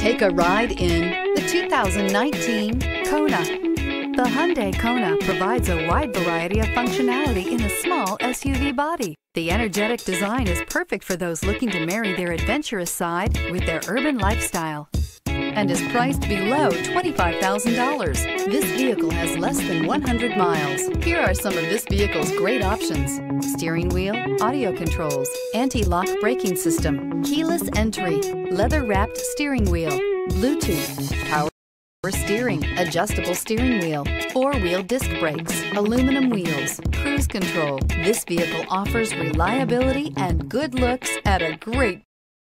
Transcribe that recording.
Take a ride in the 2019 Kona. The Hyundai Kona provides a wide variety of functionality in a small SUV body. The energetic design is perfect for those looking to marry their adventurous side with their urban lifestyle and is priced below $25,000. This vehicle has less than 100 miles. Here are some of this vehicle's great options. Steering wheel, audio controls, anti-lock braking system, keyless entry, leather-wrapped steering wheel, Bluetooth, power steering, adjustable steering wheel, four-wheel disc brakes, aluminum wheels, cruise control. This vehicle offers reliability and good looks at a great